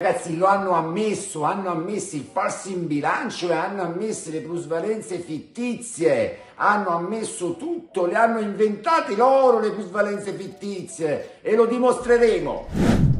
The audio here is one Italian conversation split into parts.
Ragazzi lo hanno ammesso, hanno ammesso i falsi in bilancio e hanno ammesso le plusvalenze fittizie, hanno ammesso tutto, le hanno inventate loro le plusvalenze fittizie e lo dimostreremo.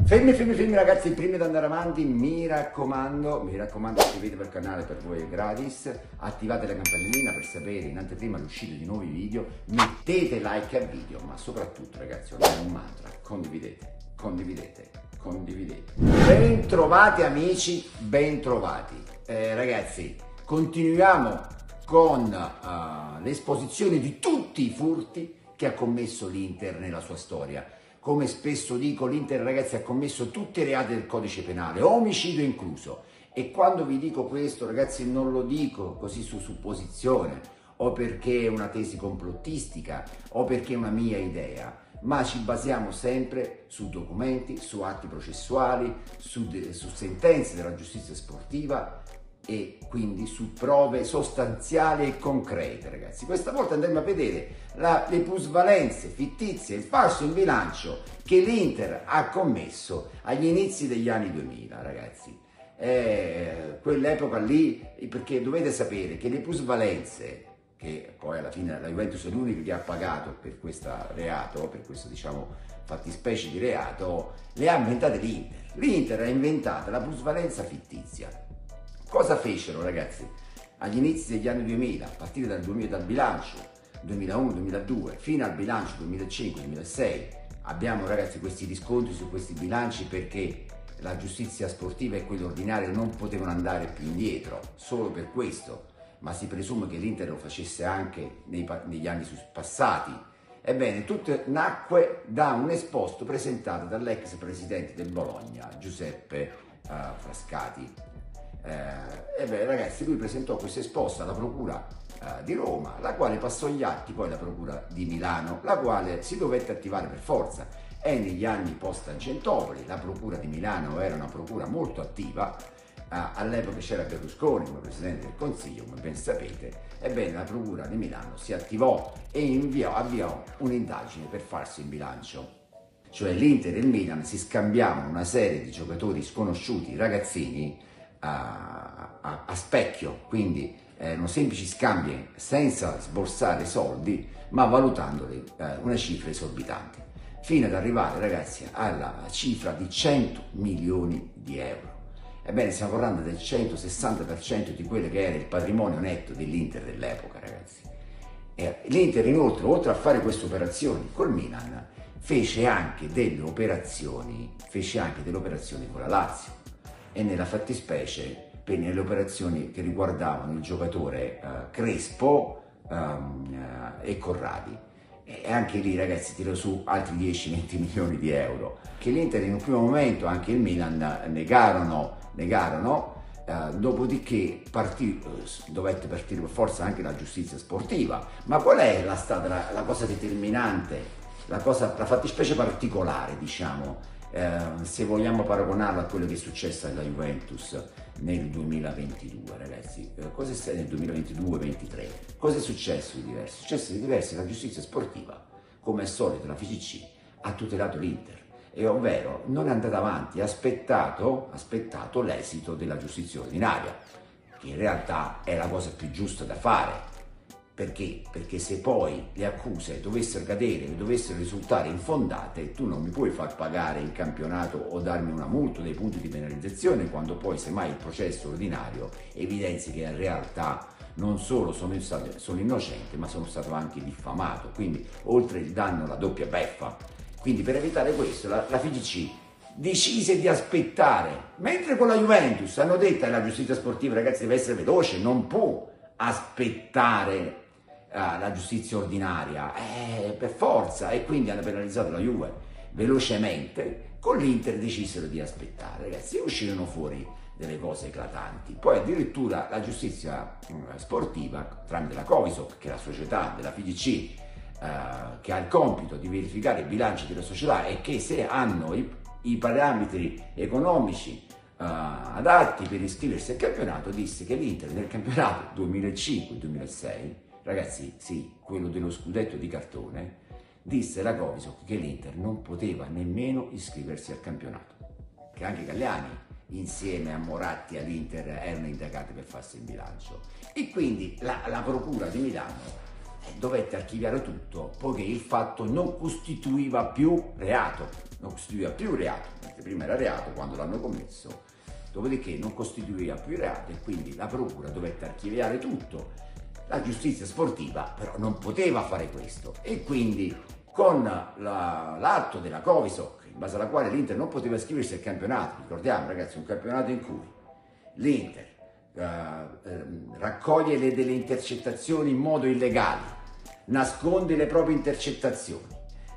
Fermi, fermi, fermi ragazzi, prima di andare avanti mi raccomando, mi raccomando iscrivetevi al canale per voi è gratis, attivate la campanellina per sapere in anteprima l'uscita di nuovi video, mettete like al video, ma soprattutto ragazzi, ormai è un mantra, condividete, condividete condividete. Ben trovati amici, ben trovati. Eh, ragazzi, continuiamo con uh, l'esposizione di tutti i furti che ha commesso l'Inter nella sua storia. Come spesso dico, l'Inter ragazzi ha commesso tutti i reati del codice penale, omicidio incluso. E quando vi dico questo, ragazzi, non lo dico così su supposizione o perché è una tesi complottistica o perché è una mia idea ma ci basiamo sempre su documenti, su atti processuali, su, de, su sentenze della giustizia sportiva e quindi su prove sostanziali e concrete, ragazzi. Questa volta andremo a vedere la, le plusvalenze fittizie, il falso in bilancio che l'Inter ha commesso agli inizi degli anni 2000, ragazzi. Eh, quell'epoca lì, perché dovete sapere che le plusvalenze che poi alla fine la Juventus è l'unica che ha pagato per questo reato, per questo diciamo fattispecie di reato, le ha inventate l'Inter. L'Inter ha inventato la plusvalenza fittizia. Cosa fecero ragazzi? Agli inizi degli anni 2000, a partire dal, 2000, dal bilancio 2001-2002 fino al bilancio 2005-2006, abbiamo ragazzi questi riscontri su questi bilanci perché la giustizia sportiva e quella ordinaria non potevano andare più indietro, solo per questo ma si presume che l'Inter lo facesse anche nei, negli anni passati. Ebbene, tutto nacque da un esposto presentato dall'ex presidente del Bologna, Giuseppe uh, Frascati. Eh, ebbene, ragazzi, lui presentò questo esposto alla Procura uh, di Roma, la quale passò gli atti poi alla Procura di Milano, la quale si dovette attivare per forza. E negli anni post-Tangentopoli la Procura di Milano era una procura molto attiva, all'epoca c'era Berlusconi come Presidente del Consiglio, come ben sapete, ebbene la Procura di Milano si attivò e inviò, avviò un'indagine per farsi in bilancio. Cioè l'Inter e il Milan si scambiavano una serie di giocatori sconosciuti, ragazzini, a, a, a specchio, quindi erano semplici scambi senza sborsare soldi, ma valutandoli eh, una cifra esorbitante, fino ad arrivare ragazzi alla cifra di 100 milioni di euro. Ebbene, stiamo parlando del 160% di quello che era il patrimonio netto dell'Inter dell'epoca, ragazzi. L'Inter inoltre, oltre a fare queste operazioni col Milan, fece anche delle operazioni, fece anche delle operazioni con la Lazio e nella fattispecie per le operazioni che riguardavano il giocatore uh, Crespo um, uh, e Corradi. E anche lì ragazzi tirò su altri 10-20 milioni di euro che l'Inter in un primo momento anche il Milan negarono negarono, eh, dopodiché partì, eh, dovette partire per forza anche la giustizia sportiva. Ma qual è la, stata la, la cosa determinante, la, cosa, la fattispecie particolare, diciamo, eh, se vogliamo paragonarla a quello che è successo alla Juventus nel 2022, ragazzi, cosa è nel 2022-23? Cosa è successo di diverso? È successo di diverso la giustizia sportiva, come al solito la FIGC ha tutelato l'Inter e ovvero non è andata avanti, ha aspettato, aspettato l'esito della giustizia ordinaria, che in realtà è la cosa più giusta da fare. Perché? Perché se poi le accuse dovessero cadere o dovessero risultare infondate, tu non mi puoi far pagare il campionato o darmi una multa dei punti di penalizzazione quando poi semmai il processo ordinario evidenzi che in realtà non solo sono, stato, sono innocente ma sono stato anche diffamato. Quindi oltre il danno la doppia beffa quindi per evitare questo la, la FIGC decise di aspettare, mentre con la Juventus hanno detto alla giustizia sportiva ragazzi deve essere veloce, non può aspettare uh, la giustizia ordinaria, eh, per forza, e quindi hanno penalizzato la Juve velocemente, con l'Inter decisero di aspettare, ragazzi, uscirono fuori delle cose eclatanti. Poi addirittura la giustizia uh, sportiva, tramite la Covisoc, che è la società della FIGC, eh, che ha il compito di verificare i bilanci della società e che se hanno i, i parametri economici uh, adatti per iscriversi al campionato, disse che l'Inter nel campionato 2005-2006, ragazzi sì, quello dello scudetto di cartone, disse la Covisoc che l'Inter non poteva nemmeno iscriversi al campionato, che anche Galliani insieme a Moratti all'Inter erano indagati per farsi in bilancio. E quindi la, la Procura di Milano eh, dovette archiviare tutto poiché il fatto non costituiva più reato, non costituiva più reato, perché prima era reato quando l'hanno commesso, dopodiché non costituiva più reato e quindi la Procura dovette archiviare tutto. La giustizia sportiva però non poteva fare questo. E quindi con la, l'atto della Covisoc, in base alla quale l'Inter non poteva iscriversi al campionato, ricordiamo ragazzi, un campionato in cui l'Inter uh, uh, raccoglie le, delle intercettazioni in modo illegale, nasconde le proprie intercettazioni,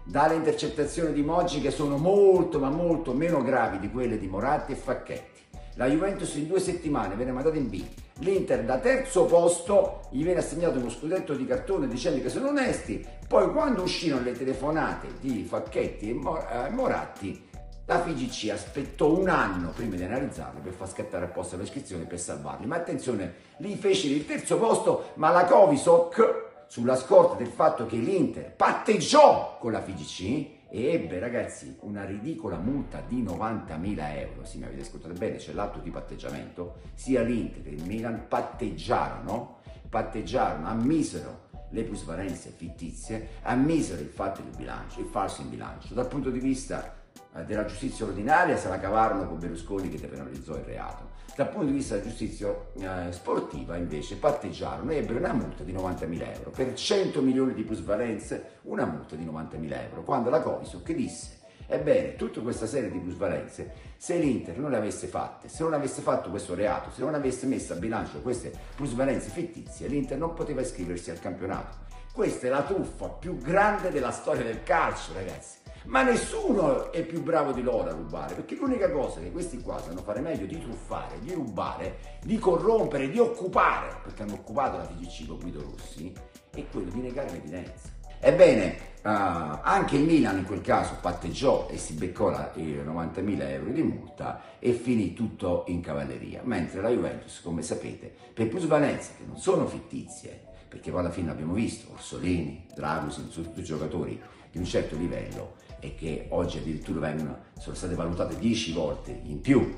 dà le intercettazioni di Moggi che sono molto ma molto meno gravi di quelle di Moratti e Facchetti. La Juventus in due settimane viene mandata in B, l'Inter da terzo posto gli viene assegnato uno scudetto di cartone dicendo che sono onesti, poi quando uscirono le telefonate di Facchetti e eh, Moratti, la FIGC aspettò un anno prima di analizzarlo per far scattare apposta l'iscrizione per salvarli. Ma attenzione, lì fece il terzo posto, ma la Covisoc sulla scorta del fatto che l'Inter patteggiò con la FIGC e ebbe ragazzi una ridicola multa di 90.000 euro, sì mi avete ascoltato bene, c'è l'atto di patteggiamento, sia l'Inter che il Milan patteggiarono, patteggiarono, ammisero le plusvalenze fittizie, ammisero il fatto del bilancio, il falso in bilancio. Dal punto di vista eh, della giustizia ordinaria se la cavarono con Berlusconi che depenalizzò il reato. Dal punto di vista della giustizia eh, sportiva invece patteggiarono e ebbero una multa di 90.000 euro. Per 100 milioni di plusvalenze una multa di 90.000 euro. Quando la Coviso che disse Ebbene, tutta questa serie di plusvalenze, se l'Inter non le avesse fatte, se non avesse fatto questo reato, se non avesse messo a bilancio queste plusvalenze fittizie, l'Inter non poteva iscriversi al campionato. Questa è la truffa più grande della storia del calcio, ragazzi ma nessuno è più bravo di loro a rubare, perché l'unica cosa che questi qua sanno fare meglio di truffare, di rubare, di corrompere, di occupare, perché hanno occupato la FGC con Guido Rossi, è quello di negare l'evidenza. Ebbene, uh, anche il Milan in quel caso patteggiò e si beccò la, i 90.000 euro di multa e finì tutto in cavalleria, mentre la Juventus, come sapete, per plusvalenze che non sono fittizie, perché poi alla fine abbiamo visto Orsolini, Dragusin, sono tutti giocatori di un certo livello, e che oggi addirittura vengono, sono state valutate 10 volte in più.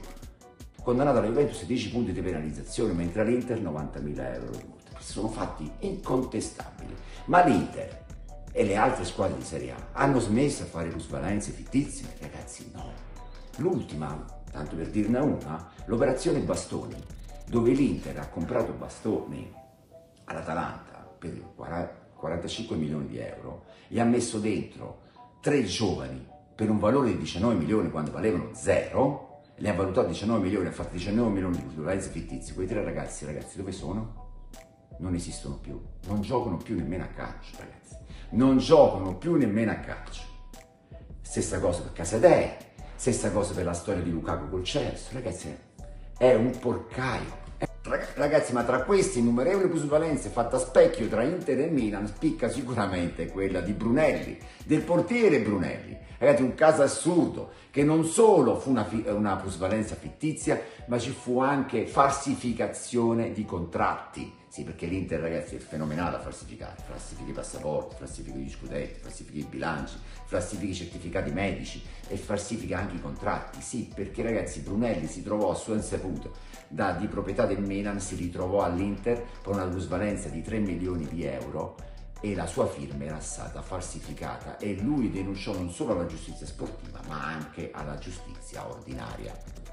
Condannata la Juventus a 10 punti di penalizzazione, mentre l'Inter 90.000 euro di multa. Sono fatti incontestabili. Ma l'Inter e le altre squadre di Serie A hanno smesso a fare plusvalenze fittizie? Ragazzi, no. L'ultima, tanto per dirne una, l'operazione Bastoni, dove l'Inter ha comprato Bastoni all'Atalanta per 45 milioni di euro e ha messo dentro tre giovani per un valore di 19 milioni quando valevano zero, li ha valutati 19 milioni, ha fatto 19 milioni di violenze fittizie, quei tre ragazzi, ragazzi, dove sono? Non esistono più, non giocano più nemmeno a calcio, ragazzi, non giocano più nemmeno a calcio. Stessa cosa per Casadei, stessa cosa per la storia di Lukaku col Chelsea, ragazzi, è un porcaio. Ragazzi, ma tra questi innumerevoli plusvalenze fatte a specchio tra Inter e Milan spicca sicuramente quella di Brunelli, del portiere Brunelli. Ragazzi, un caso assurdo, che non solo fu una, una plusvalenza fittizia, ma ci fu anche falsificazione di contratti. Sì, perché l'Inter, ragazzi, è fenomenale a falsificare. Falsifica i passaporti, falsifica gli scudetti, falsifica i bilanci, falsifica i certificati medici e falsifica anche i contratti. Sì, perché, ragazzi, Brunelli si trovò a sua insaputa da, di proprietà del Milan, si ritrovò all'Inter con una plusvalenza di 3 milioni di euro e la sua firma era stata falsificata e lui denunciò non solo alla giustizia sportiva ma anche alla giustizia ordinaria.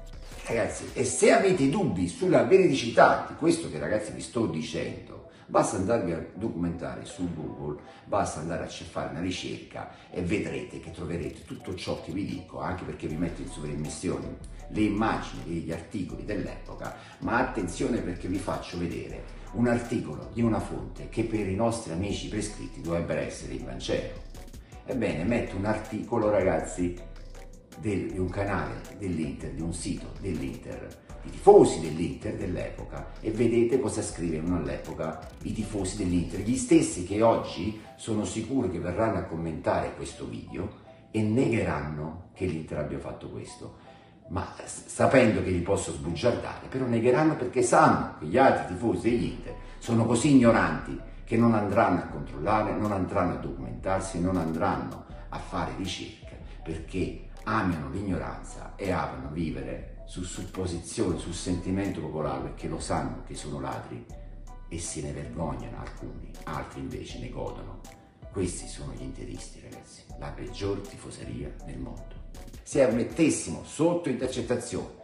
Ragazzi, e se avete dubbi sulla veridicità di questo che ragazzi vi sto dicendo, basta andarvi a documentare su Google, basta andare a fare una ricerca e vedrete che troverete tutto ciò che vi dico, anche perché vi metto in sovraimmissione le immagini degli articoli dell'epoca, ma attenzione perché vi faccio vedere un articolo di una fonte che per i nostri amici prescritti dovrebbe essere il Vangelo. Ebbene, metto un articolo, ragazzi, del, di un canale dell'Inter, di un sito dell'Inter, i tifosi dell'Inter dell'epoca e vedete cosa scrivevano all'epoca i tifosi dell'Inter, gli stessi che oggi sono sicuri che verranno a commentare questo video e negheranno che l'Inter abbia fatto questo. Ma sapendo che li posso sbugiardare, però negheranno perché sanno che gli altri tifosi degli Inter sono così ignoranti che non andranno a controllare, non andranno a documentarsi, non andranno a fare ricerche perché amano l'ignoranza e amano vivere su supposizione, sul sentimento popolare, perché lo sanno che sono ladri e se ne vergognano alcuni, altri invece ne godono. Questi sono gli interisti, ragazzi, la peggior tifoseria del mondo. Se mettessimo sotto intercettazione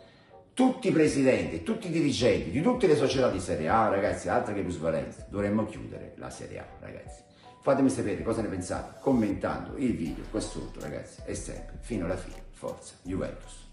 tutti i presidenti, tutti i dirigenti di tutte le società di Serie A, ragazzi, altre che plusvalenza, dovremmo chiudere la Serie A, ragazzi. Fatemi sapere cosa ne pensate commentando il video qua sotto, ragazzi, e sempre fino alla fine. Forza Juventus!